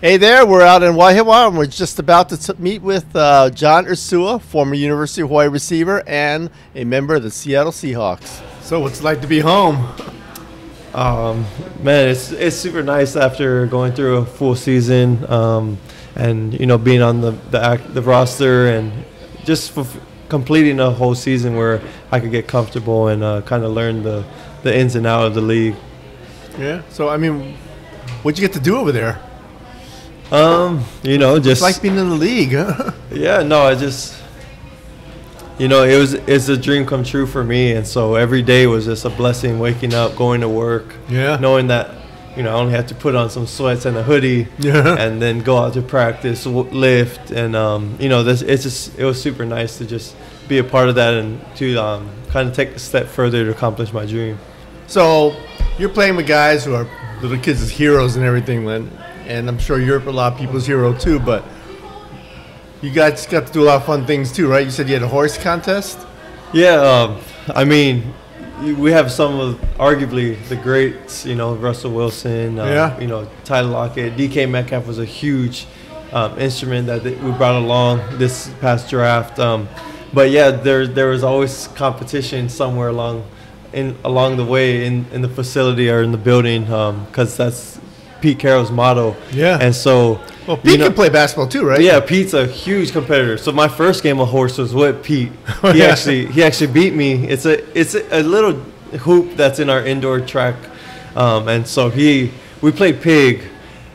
Hey there, we're out in Waihewa and we're just about to t- meet with uh, John Ursua, former University of Hawaii receiver and a member of the Seattle Seahawks. So, what's it like to be home? Um, man, it's it's super nice after going through a full season um, and you know being on the the, act, the roster and just f- completing a whole season where I could get comfortable and uh, kind of learn the the ins and out of the league. Yeah. So, I mean, what'd you get to do over there? Um, you know, just It's like being in the league. Huh? Yeah, no, I just you know, it was it's a dream come true for me and so every day was just a blessing waking up, going to work, Yeah. knowing that you know, I only had to put on some sweats and a hoodie Yeah. and then go out to practice, w- lift and um, you know, this it's just it was super nice to just be a part of that and to um, kind of take a step further to accomplish my dream. So, you're playing with guys who are little kids as heroes and everything, Lynn. And I'm sure you're a lot of people's hero too, but you guys got to do a lot of fun things too, right? You said you had a horse contest? Yeah, um, I mean, we have some of arguably the greats. You know, Russell Wilson. Uh, Yeah. You know, Tyler Lockett. DK Metcalf was a huge um, instrument that we brought along this past draft. Um, but yeah, there there was always competition somewhere along in along the way in, in the facility or in the building because that's Pete Carroll's motto. Yeah. And so. Well, you Pete know- can play basketball too, right? yeah, Pete's a huge competitor. So my first game of horse was with Pete. Oh, He yeah. actually he actually beat me. It's a it's a little hoop that's in our indoor track, um, and so he we played pig,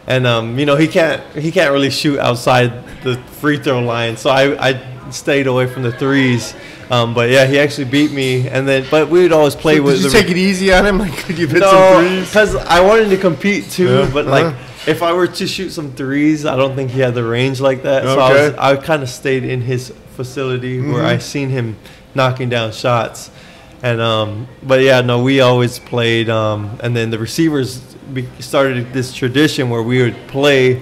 and um, you know he can't he can't really shoot outside the free throw line. So I I stayed away from the threes. Um, but yeah, he actually beat me, and then but we would always play So with. did you the, take it easy on him? Like, could you hit some no, threes? because I wanted to compete too, Yeah, but like uh-huh. if I were to shoot some threes, I don't think he had the range like that. So I was Okay. I kind of stayed in his facility where I seen him knocking down shots, and um, but yeah, no, we always played, um, and then the receivers started this tradition where we would play,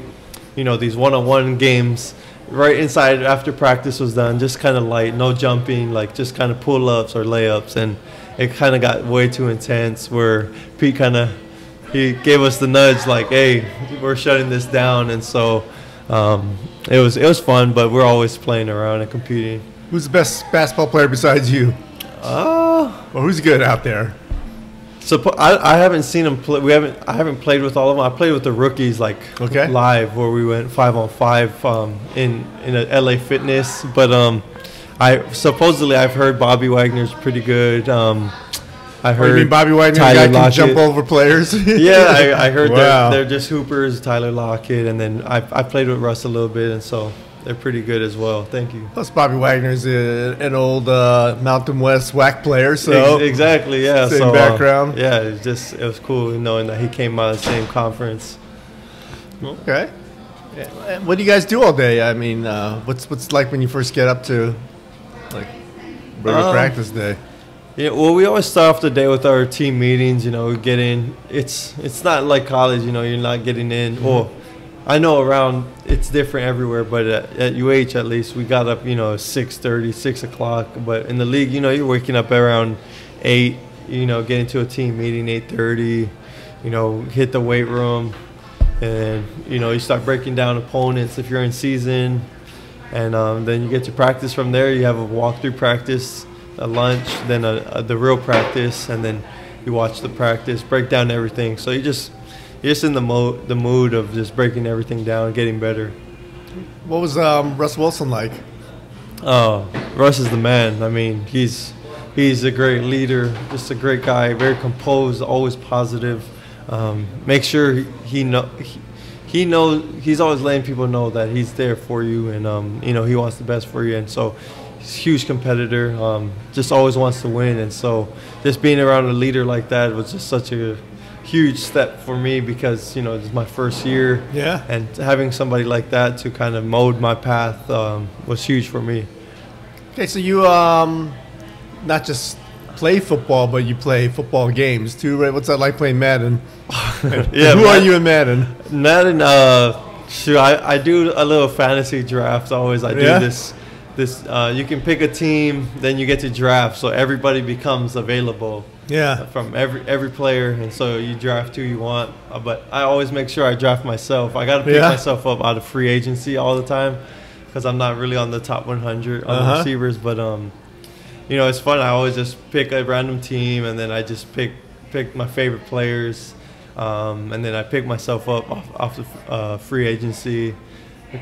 you know, these one-on-one games. Right inside after practice was done, just kind of light, no jumping, like just kind of pull ups or layups, and it kind of got way too intense. Where Pete kind of he gave us the nudge like, "Hey, we're shutting this down," and so um, it was it was fun. But we're always playing around and competing. Who's the best basketball player besides you? Uh, Well, who's good out there? So I, I haven't seen him play. We haven't I haven't played with all of them. I played with the rookies like Okay. live where we went five on five um, in in a LA Fitness. But um, I supposedly I've heard Bobby Wagner's pretty good. Um, I What, heard you mean Bobby Wagner, Tyler guy can Lockett. jump over players? yeah, I, I heard Wow. they're, they're just hoopers, Tyler Lockett, and then I, I played with Russ a little bit, and so they're pretty good as well. Thank you. Plus, Bobby Wagner's a, an old uh, Mountain West WAC player, so Ex- exactly, yeah. Same so, uh, background. yeah, it was just it was cool knowing that he came out of the same conference. okay. Yeah, What do you guys do all day? I mean, uh, what's what's like when you first get up to like regular Um, practice day? Yeah, well, we always start off the day with our team meetings. You know, we get in. It's it's not like college. You know, you're not getting in. Mm-hmm. Well, I know around it's different everywhere, but at, at UH at least we got up. You know, 6:30, 6 o'clock. But in the league, you know, you're waking up around eight. You know, getting to a team meeting 8:30. You know, hit the weight room, and you know you start breaking down opponents if you're in season, and um, then you get to practice from there. You have a walkthrough practice, a lunch, then a, a, the real practice, and then you watch the practice, break down everything. So you just you're just in the mode the mood of just breaking everything down, getting better. What was um, Russ Wilson like? Oh, Russ is the man. I mean, he's he's a great leader, just a great guy, very composed, always positive. Um, make sure he, he know he, he knows he's always letting people know that he's there for you, and um, you know he wants the best for you. And so he's a huge competitor. Um, just always wants to win, and so just being around a leader like that was just such a huge step for me because you know it's my first year Yeah. and having somebody like that to kind of mold my path um, was huge for me. Okay, so you um, not just play football, but you play football games too, right? What's that like playing Madden? Yeah, Who are you in Madden? Madden, uh, shoot, I, I do a little fantasy draft always. I do Yeah? this this uh, you can pick a team, then you get to draft, so everybody becomes available Yeah. from every every player, and so you draft who you want. Uh, but I always make sure I draft myself. I got to pick Yeah. myself up out of free agency all the time because I'm not really on the top 100 on Uh-huh. the receivers. But um, you know, it's fun. I always just pick a random team, and then I just pick pick my favorite players, um, and then I pick myself up off, off the uh, free agency.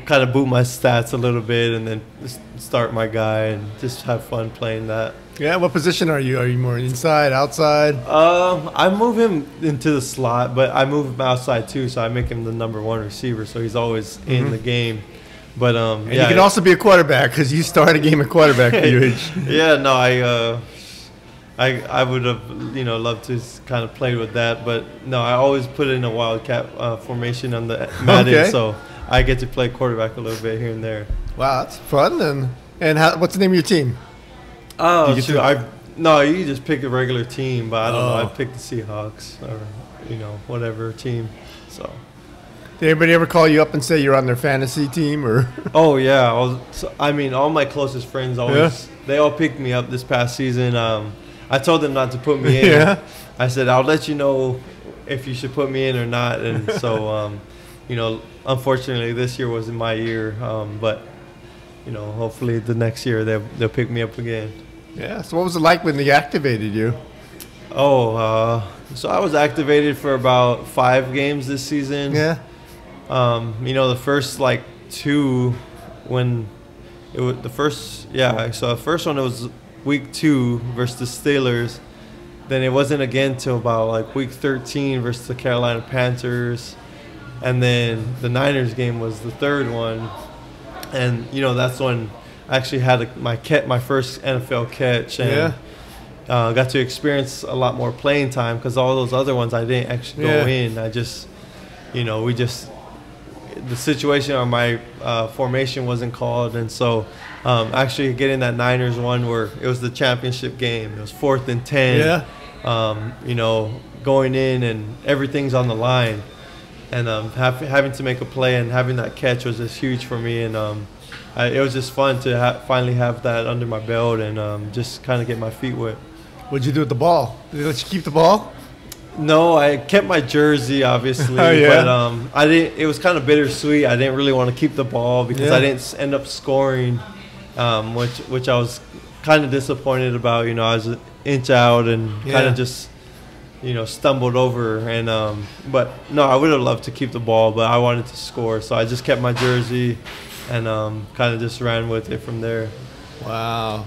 Kind of boot my stats a little bit, and then just start my guy, and just have fun playing that. Yeah. What position are you? Are you more inside, outside? Um, I move him into the slot, but I move him outside too, so I make him the number one receiver, so he's always in the game. But um, And yeah, you can also be a quarterback because you start a game at quarterback for UH. yeah, no, I, uh, I, I would have, you know, loved to kind of play with that, but no, I always put in a wildcat uh, formation on the Madden, Okay. so I get to play quarterback a little bit here and there. Wow, that's fun. And and how, what's the name of your team? Oh, You get shoot, I no, you just pick a regular team, but I don't know. Oh. I picked the Seahawks or you know whatever team. So. Did anybody ever call you up and say you're on their fantasy team or? Oh yeah, I, was, I mean, all my closest friends always they all picked me up this past season. Um, I told them not to put me in. Yeah. I said I'll let you know if you should put me in or not. And so, um, you know, unfortunately, this year wasn't my year. Um, but you know, hopefully the next year they'll they'll pick me up again. Yeah. So what was it like when they activated you? Oh, uh, so I was activated for about five games this season. Yeah. Um, you know, the first like two, when it was the first, yeah. So the first one it was week two versus the Steelers. Then it wasn't again till about like week 13 versus the Carolina Panthers, and then the Niners game was the third one, and you know that's when I actually had a, my cat, my first NFL catch, and Yeah. uh, got to experience a lot more playing time because all those other ones I didn't actually go Yeah. in. I just, you know, we just the situation on my uh, formation wasn't called, and so um, actually getting that Niners one where it was the championship game. It was fourth and ten. Yeah. Um, you know, going in and everything's on the line, and um, have, having to make a play and having that catch was just huge for me, and um, I, it was just fun to ha- finally have that under my belt and um, just kind of get my feet wet. What'd you do with the ball? Did they let you keep the ball? No, I kept my jersey, obviously, Oh, yeah? but um, I didn't. It was kind of bittersweet. I didn't really want to keep the ball because Yeah. I didn't end up scoring, um, which which I was kind of disappointed about. You know, I was an inch out and kind of just, you know, stumbled over. And um, but no, I would have loved to keep the ball, but I wanted to score, so I just kept my jersey, and um, kind of just ran with it from there. Wow.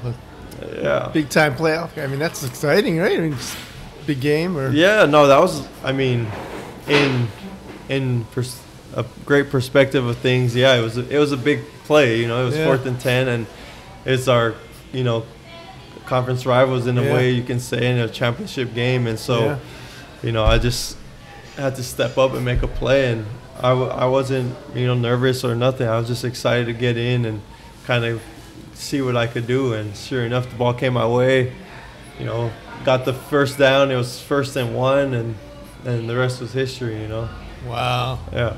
Yeah. Big time playoff. I mean, that's exciting, right? I mean, big game or Yeah, no, that was. I mean, in in pers- a great perspective of things, yeah, it was a, it was a big play. You know, it was Yeah. fourth and ten, and it's our you know conference rivals in a Yeah. way you can say in a championship game, and so Yeah. you know I just had to step up and make a play, and I, w- I wasn't you know nervous or nothing. I was just excited to get in and kind of see what I could do, and sure enough, the ball came my way. You know, got the first down. It was first and one, and and the rest was history. You know, Wow. yeah.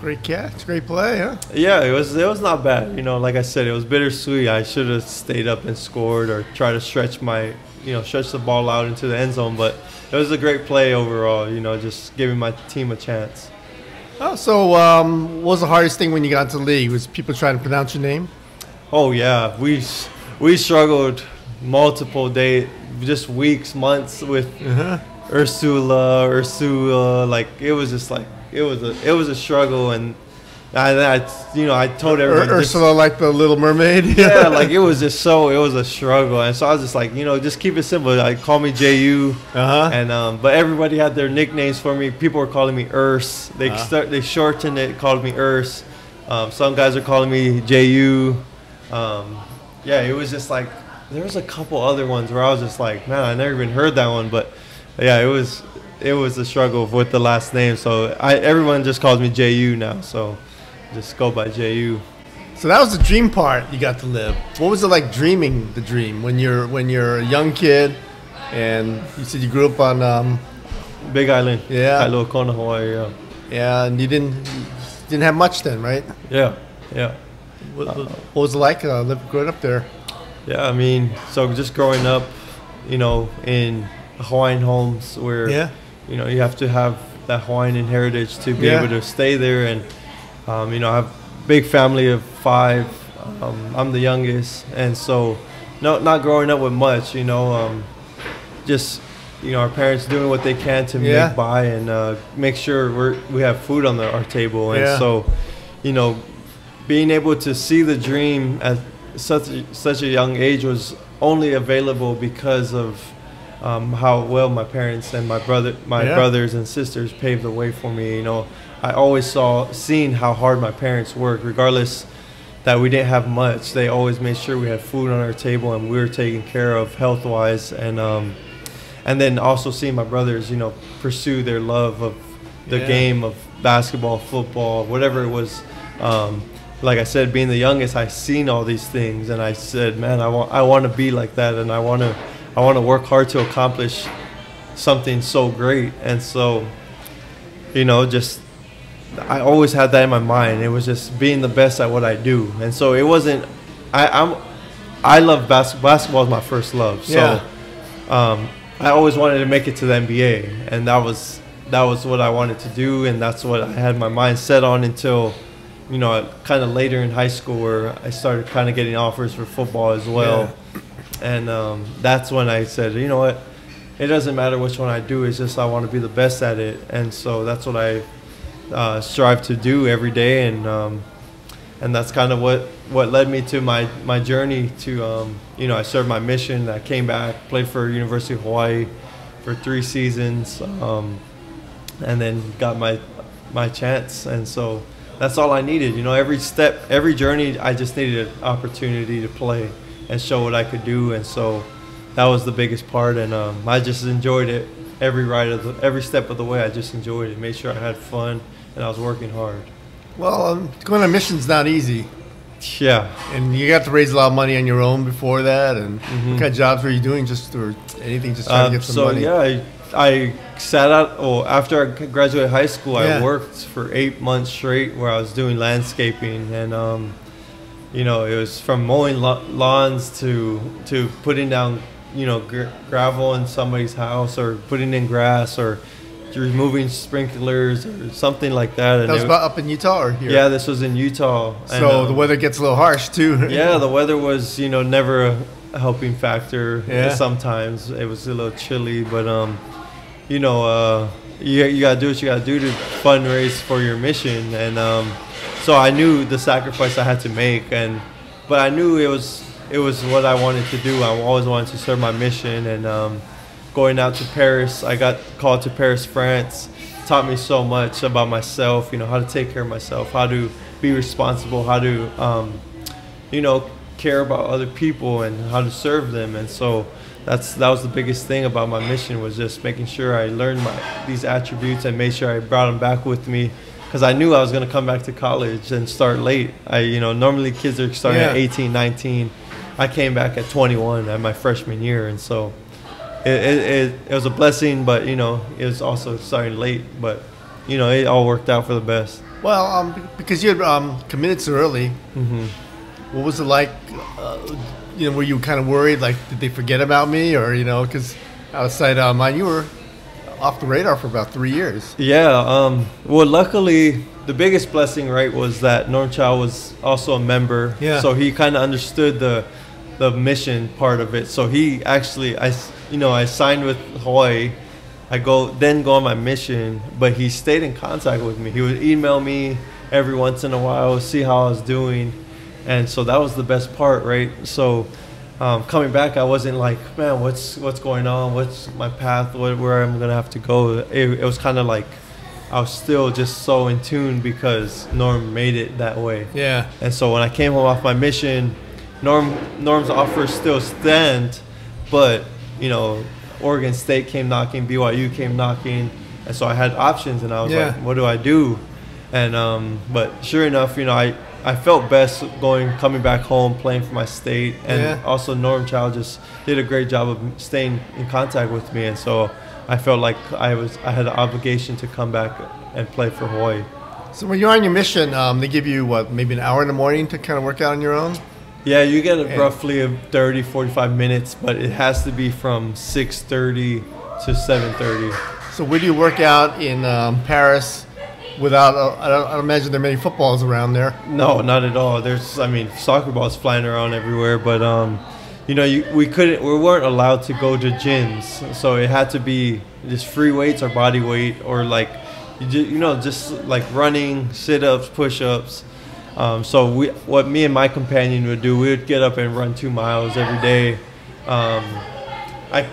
Great catch. Great play, huh? Yeah, it was it was not bad. You know, like I said, it was bittersweet. I should have stayed up and scored or try to stretch my you know stretch the ball out into the end zone. But it was a great play overall. You know, just giving my team a chance. Oh, so um, what was the hardest thing when you got into the league? Was people trying to pronounce your name? Oh yeah, we we struggled multiple days, just weeks, months with Uh-huh. Ursula, Ursula. Like it was just like it was a it was a struggle, and I, I you know I told Ur- everyone just- Ursula, like the Little Mermaid. yeah, like it was just so it was a struggle, and so I was just like, you know, just keep it simple. Like call me Ju, Uh huh. and um, but everybody had their nicknames for me. People were calling me Urs. They Ah. start they shortened it, called me Urs. Um, some guys are calling me Ju. Um, yeah, it was just like there was a couple other ones where I was just like, man, I never even heard that one, but yeah, it was it was a struggle with the last name. So I everyone just calls me Ju now. So just go by Ju. So that was the dream part you got to live. What was it like dreaming the dream when you're when you're a young kid, and you said you grew up on um, Big Island. Yeah. Kailua Kona, Hawaii. Yeah. yeah, and you didn't you didn't have much then, right? Yeah. Yeah. What, what was it like uh, living, growing up there? Yeah, I mean, so just growing up, you know, in Hawaiian homes where, Yeah. you know, you have to have that Hawaiian heritage to be Yeah. able to stay there. And, um, you know, I have a big family of five. Um, I'm the youngest. And so, no, not growing up with much, you know, um, just, you know, our parents doing what they can to Yeah. make by and uh, make sure we're, we have food on the, our table. And Yeah. so, you know, being able to see the dream at such a, such a young age was only available because of um, how well my parents and my brother, my Yeah. brothers and sisters paved the way for me. You know, I always saw, seen how hard my parents worked, regardless that we didn't have much. They always made sure we had food on our table and we were taken care of health wise, and um, and then also seeing my brothers, you know, pursue their love of the Yeah. game of basketball, football, whatever it was. Um, like I said, being the youngest, I seen all these things, and I said, man, I want I want to be like that, and I want to I want to work hard to accomplish something so great, and so you know, just I always had that in my mind. It was just being the best at what I do, and so it wasn't. I, I'm I love bas- basketball. is my first love, so Yeah. um, I always wanted to make it to the NBA, and that was that was what I wanted to do, and that's what I had my mind set on until you know kind of later in high school where I started kind of getting offers for football as well, and um, that's when I said, you know what, it doesn't matter which one I do. It's just I want to be the best at it, and so that's what I uh, strive to do every day, and um, and that's kind of what what led me to my my journey to um, you know I served my mission. I came back, played for University of Hawaii for three seasons, um, and then got my my chance, and so. That's all I needed, you know. Every step, every journey, I just needed an opportunity to play and show what I could do, and so that was the biggest part. And um, I just enjoyed it every ride of the, every step of the way. I just enjoyed it, made sure I had fun, and I was working hard. Well, um, going on mission's not easy, Yeah, and you got to raise a lot of money on your own before that. And Mhm. what kind of jobs were you doing, just or anything, just trying Um, to get some so money? yeah, I, I sat out. Oh, after I graduated high school, Yeah. I worked for eight months straight, where I was doing landscaping, and um, you know, it was from mowing lo- lawns to to putting down, you know, gr- gravel in somebody's house, or putting in grass, or removing sprinklers, or something like that. And that was about up in Utah or here. yeah, this was in Utah. and, So the um, weather gets a little harsh too. yeah, the weather was, you know, never a helping factor. Yeah. Sometimes it was a little chilly, but um, you know, uh, you you gotta do what you gotta do to fundraise for your mission, and um, so I knew the sacrifice I had to make, and but I knew it was it was what I wanted to do. I always wanted to serve my mission, and um, going out to Paris, I got called to Paris, France. Taught me so much about myself. You know how to take care of myself, how to be responsible, how to um, you know care about other people and how to serve them and so that's that was the biggest thing about my mission was just making sure I learned my these attributes and made sure I brought them back with me because I knew I was going to come back to college and start late I you know normally kids are starting at Yeah. 18 19 I came back at 21 at my freshman year and so it, it, it, was a blessing but you know it was also starting late but you know it all worked out for the best Well, um, because you had um, committed so early, hmm what was it like? Uh, you know, were you kind of worried? Like, did they forget about me, or you know, because outside uh, mine, you were off the radar for about three years. Yeah. Um, well, luckily, the biggest blessing, right, was that Norm Chow was also a member. Yeah. So he kind of understood the the mission part of it. So he actually, I, you know, I signed with Hawaii. I go then go on my mission, but he stayed in contact with me. He would email me every once in a while, see how I was doing, and so that was the best part, right? So. Um, coming back, I wasn't like, man, what's what's going on? What's my path? What, where I'm gonna have to go? It, it was kind of like I was still just so in tune because Norm made it that way. Yeah. And so when I came home off my mission, Norm Norm's offers still stand, but you know, Oregon State came knocking, BYU came knocking, and so I had options, and I was Yeah. like, what do I do? And um, but sure enough, you know, I I felt best going coming back home, playing for my state, and Yeah. also Norm Chow just did a great job of staying in contact with me, and so I felt like I was I had an obligation to come back and play for Hawaii. So when you're on your mission, um, they give you what, maybe an hour in the morning to kind of work out on your own. Yeah, you get And- roughly a 30, 45 minutes, but it has to be from 6:30 to 7:30. So where do you work out in um, Paris? Without, uh, I, don't, I don't imagine there are many footballs around there. No, not at all. There's, I mean, soccer balls flying around everywhere, but um, you know, you, we couldn't, we weren't allowed to go to gyms, so it had to be just free weights or body weight or like, you, ju- you know, just like running, sit-ups, push-ups. Um, so we, what me and my companion would do, we would get up and run two miles every day. Um, I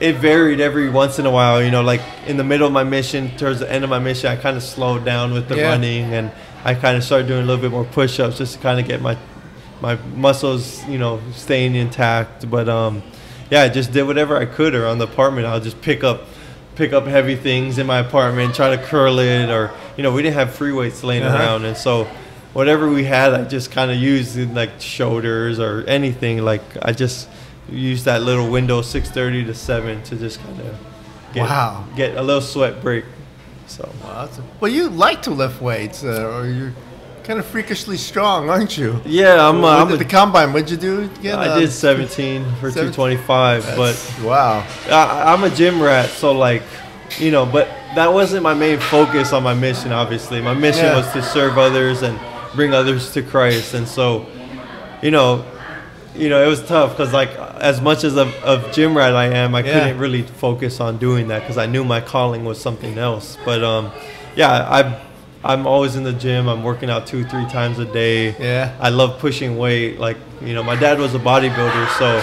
it varied every once in a while. You know, like in the middle of my mission, towards the end of my mission, I kind of slowed down with the Yeah. running, and I kind of started doing a little bit more push-ups just to kind of get my my muscles, you know, staying intact. But um, yeah, I just did whatever I could around the apartment. I'll just pick up pick up heavy things in my apartment, try to curl it, or you know, we didn't have free weights laying Uh-huh. around, and so whatever we had, I just kind of used in like shoulders or anything. Like I just used that little window, six thirty to seven, to just kind of get Wow. get a little sweat break. So Wow, a, well, you like to lift weights, uh, or you're kind of freakishly strong, aren't you? yeah, I'm. Uh, I'm the combine. What'd you do again? I Um, did 17 for 17? 225, but wow. I, I'm a gym rat, so like, you know, but that wasn't my main focus on my mission. Obviously, my mission Yeah. was to serve others and bring others to Christ, and so, you know, you know, it was tough because like as much as of, of gym rat I am, I Yeah. couldn't really focus on doing that because I knew my calling was something else. But um, yeah, I. I'm always in the gym. I'm working out two, three times a day. Yeah. I love pushing weight. Like, you know, my dad was a bodybuilder, so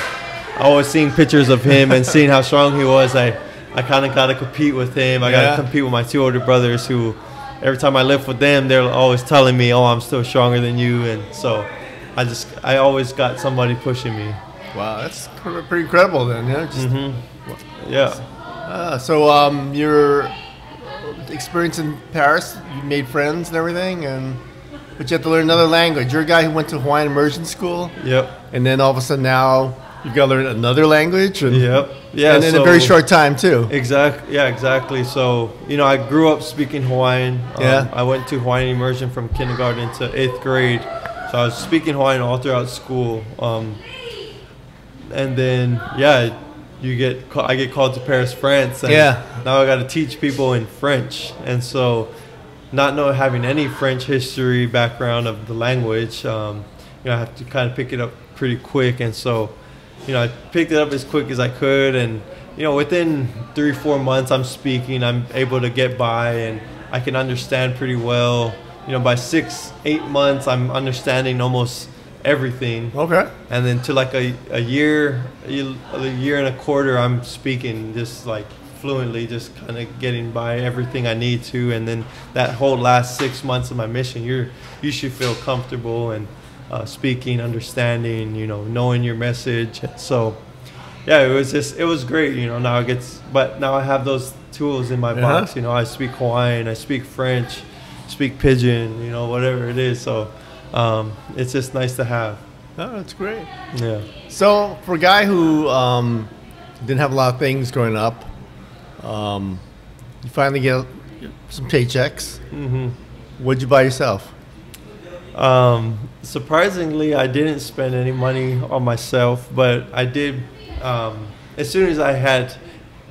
I always seeing pictures of him and seeing how strong he was. I, I kind of got to compete with him. I got to compete with my two older brothers who, every time I lift with them, they're always telling me, oh, I'm still stronger than you. And so I just, I always got somebody pushing me. Wow, that's pretty incredible then. Yeah. Just, hmm Yeah. uh, so um, your experience in Paris, you made friends and everything, and but you have to learn another language. You're a guy who went to Hawaiian immersion school, Yep. and then all of a sudden now you've got to learn another language, and, Yep. Yeah. and in so- a very short time too. Exactly. Yeah, exactly. So, you know, I grew up speaking Hawaiian. Um, Yeah. I went to Hawaiian immersion from kindergarten to eighth grade. So I was speaking Hawaiian all throughout school. Um, and then, yeah, you get I get called to Paris, France. And Yeah. Now I got to teach people in French, and so not know having any French history background of the language, um, you know, I have to kind of pick it up pretty quick, and so, you know, I picked it up as quick as I could, and you know, within three four months, I'm speaking, I'm able to get by, and I can understand pretty well. You know, by six eight months, I'm understanding almost everything Okay. and then to like a, a year a year and a quarter i'm speaking just like fluently just kind of getting by everything i need to and then that whole last six months of my mission you're you should feel comfortable and uh, speaking understanding you know knowing your message so yeah it was just it was great you know now it gets but now i have those tools in my Uh-huh. box you know i speak hawaiian i speak french speak pidgin you know whatever it is so um, it's just nice to have Oh, that's great. yeah So for a guy who um, didn't have a lot of things growing up, um, you finally get some paychecks. hmm What'd you buy yourself? Um, surprisingly, I didn't spend any money on myself, but I did. Um, as soon as I had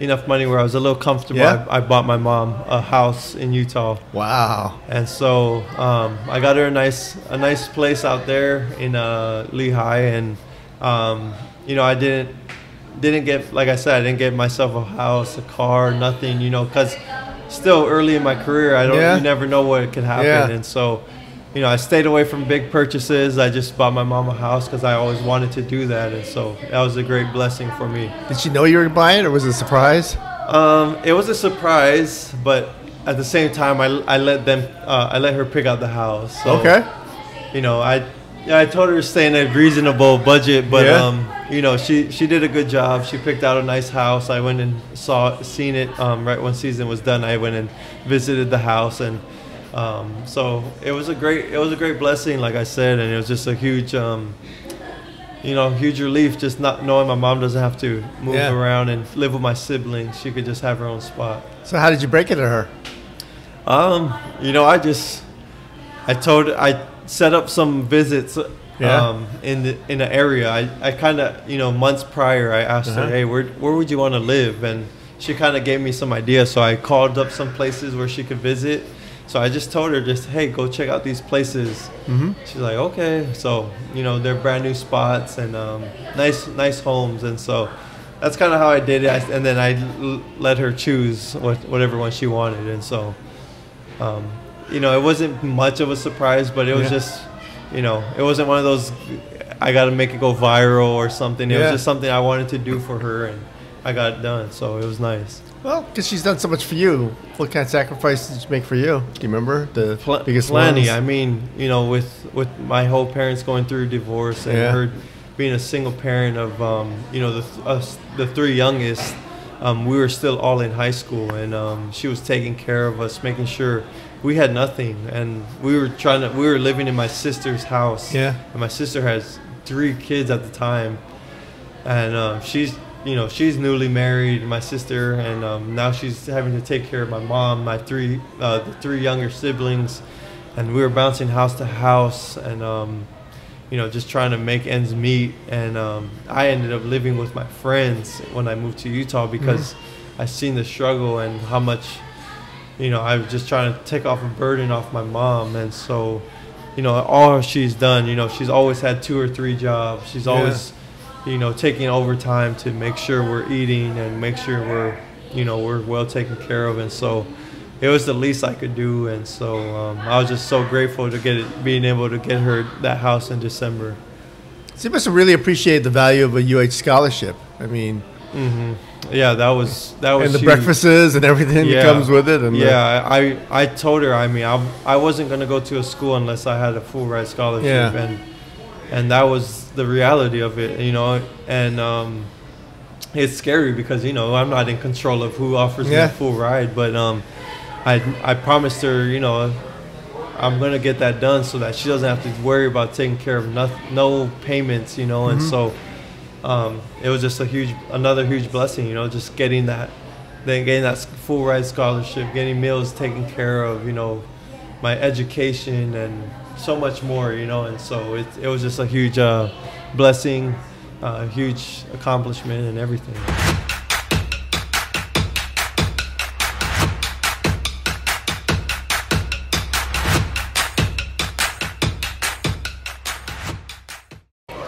enough money where I was a little comfortable, Yeah. I, I bought my mom a house in Utah, Wow. and so um, I got her a nice a nice place out there in uh, Lehi, and um, you know I didn't didn't get like I said I didn't get myself a house, a car, nothing, you know, because still early in my career, I don't Yeah. you never know what could happen, Yeah. and so you know I stayed away from big purchases. I just bought my mom a house because I always wanted to do that, and so that was a great blessing for me. Did she know you were buying it, or was it a surprise? Um, it was a surprise, but at the same time, I, I let them uh, I let her pick out the house. So, okay. You know, I yeah, I told her to stay in a reasonable budget, but Yeah. um, you know, she she did a good job. She picked out a nice house. I went and saw seen it um, right when season was done. I went and visited the house, and um, so it was a great it was a great blessing, like I said, and it was just a huge. Um, you know, huge relief just not knowing my mom doesn't have to move Yeah. around and live with my siblings. She could just have her own spot. So how did you break it to her? Um, you know, I just I told I set up some visits Yeah. um, in the in the area. I, I kind of you know months prior I asked Uh-huh. her, hey, where where would you want to live? And she kind of gave me some ideas. So I called up some places where she could visit. So I just told her, just hey, go check out these places. Mm-hmm. She's like, okay. So you know they're brand new spots and um, nice nice homes, and so that's kind of how I did it. I, and then I l- let her choose what, whatever one she wanted, and so um, you know it wasn't much of a surprise, but it was Yeah. just you know it wasn't one of those I got to make it go viral or something. It Yeah. was just something I wanted to do for her, and I got it done. So it was nice. Well, because she's done so much for you. What kind of sacrifices did she make for you? Do you remember the Pl- biggest plenty. ones? I mean, you know, with with my whole parents going through divorce and Yeah. her being a single parent of, um, you know, the th- us the three youngest, um, we were still all in high school, and um, she was taking care of us, making sure we had nothing, and we were trying to. We were living in my sister's house. Yeah. And my sister has three kids at the time, and um, she's you know she's newly married, my sister, and um, now she's having to take care of my mom, my three uh, the three younger siblings, and we were bouncing house to house, and um, you know just trying to make ends meet, and um, I ended up living with my friends when I moved to Utah because I seen the struggle and how much you know, I was just trying to take off a burden off my mom. And so, you know, all she's done, you know, she's always had two or three jobs. She's Yeah. always, you know, taking overtime to make sure we're eating and make sure we're, you know, we're well taken care of. And so it was the least I could do. And so um, I was just so grateful to get it, being able to get her that house in December. You must have really appreciated the value of a UH scholarship. I mean, mm -hmm. Yeah, that was, that was and the huge. breakfasts and everything that comes with it. And the- yeah, I I told her. I mean, I, I wasn't gonna go to a school unless I had a full ride scholarship, Yeah. and and that was the reality of it, you know. And um, it's scary because you know I'm not in control of who offers me a full ride, but um, I I promised her, you know. I'm gonna get that done so that she doesn't have to worry about taking care of no, no payments, you know. And Mhm. so, um, it was just a huge, another huge blessing, you know, just getting that, then getting that full ride scholarship, getting meals taken care of, you know, my education and so much more, you know. And so it, it was just a huge uh, blessing, uh, huge accomplishment, and everything.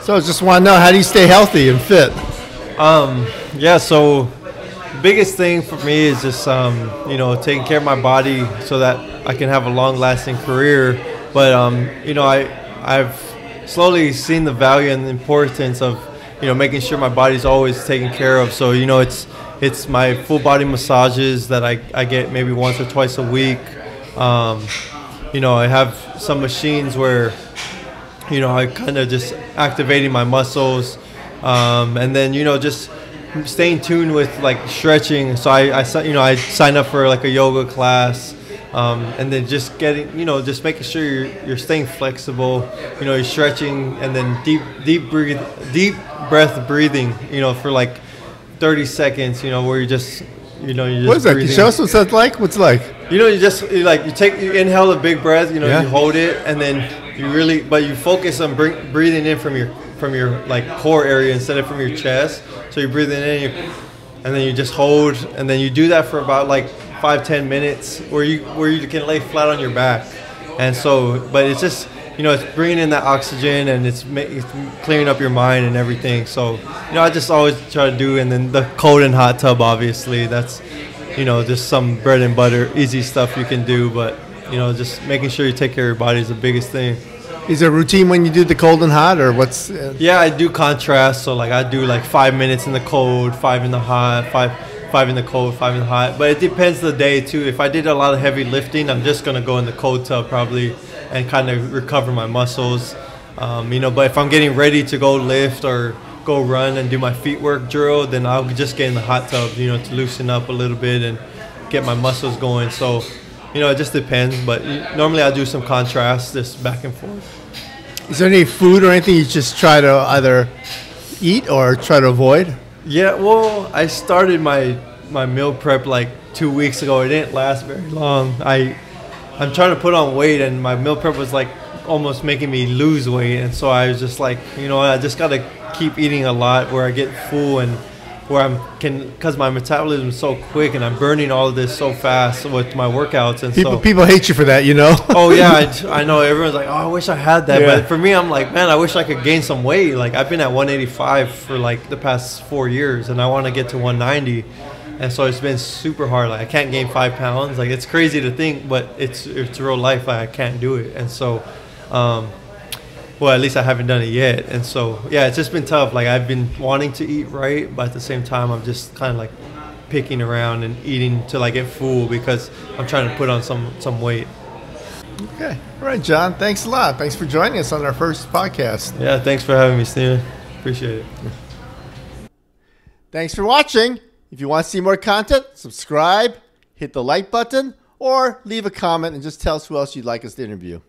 So I just want to know how do you stay healthy and fit? Um, yeah, so biggest thing for me is just um, you know taking care of my body so that I can have a long lasting career. But um, you know I I've slowly seen the value and the importance of you know making sure my body's always taken care of. So you know it's it's my full body massages that I, I get maybe once or twice a week. Um, you know I have some machines where you know, I kind of just activating my muscles, um, and then you know just staying tuned with like stretching. So I, I you know I signed up for like a yoga class, um, and then just getting you know just making sure you're, you're staying flexible. You know, you're stretching, and then deep deep breathe deep breath breathing. You know, for like 30 seconds. You know, where you just you know you just What is that? Can you show us what that's like? What's like? You know, you just you like you take you inhale a big breath. You know, Yeah. you hold it, and then you really, but you focus on bring, breathing in from your from your like core area instead of from your chest. So you're breathing in, you, and then you just hold, and then you do that for about like five ten minutes, where you where you can lay flat on your back, and so, but it's just you know it's bringing in that oxygen and it's, ma- it's clearing up your mind and everything. So you know, I just always try to do, and then the cold and hot tub, obviously, that's you know, just some bread and butter, easy stuff you can do. But you know, just making sure you take care of your body is the biggest thing. Is there a routine when you do the cold and hot, or what's? Uh, Yeah, I do contrast. So like I do like five minutes in the cold, five in the hot, five five in the cold, five in the hot. But it depends the day too. If I did a lot of heavy lifting, I'm just gonna go in the cold tub probably and kind of recover my muscles. Um, you know, but if I'm getting ready to go lift or go run and do my feet work drill, then I'll just get in the hot tub, you know, to loosen up a little bit and get my muscles going. So, you know, it just depends. But normally I do some contrast, just back and forth. is there any food or anything you just try to either eat or try to avoid? Yeah, well, I started my my meal prep like two weeks ago. It didn't last very long. I I'm trying to put on weight, and my meal prep was like almost making me lose weight, and so I was just like, you know, I just gotta keep eating a lot where I get full and where I'm can because my metabolism is so quick and I'm burning all of this so fast with my workouts and People so people hate you for that, you know. oh yeah I, I know everyone's like oh I wish I had that Yeah. but for me I'm like man I wish I could gain some weight like I've been at 185 for like the past four years and I want to get to 190 and so it's been super hard like I can't gain five pounds like it's crazy to think but it's it's real life like I can't do it and so um, well, at least I haven't done it yet. And so, yeah, it's just been tough. Like I've been wanting to eat right, but at the same time, I'm just kind of like picking around and eating till I get full because I'm trying to put on some some weight. Okay. All right, John. Thanks a lot. Thanks for joining us on our first podcast. Yeah, thanks for having me, Stephen. Appreciate it. Thanks for watching. If you want to see more content, subscribe, hit the like button, or leave a comment and just tell us who else you'd like us to interview.